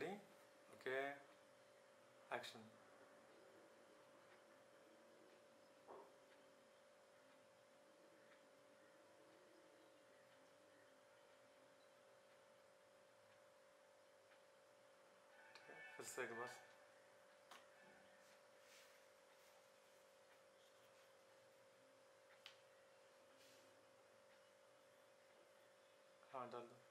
ready? Okay. Action. Just take a bus. How done.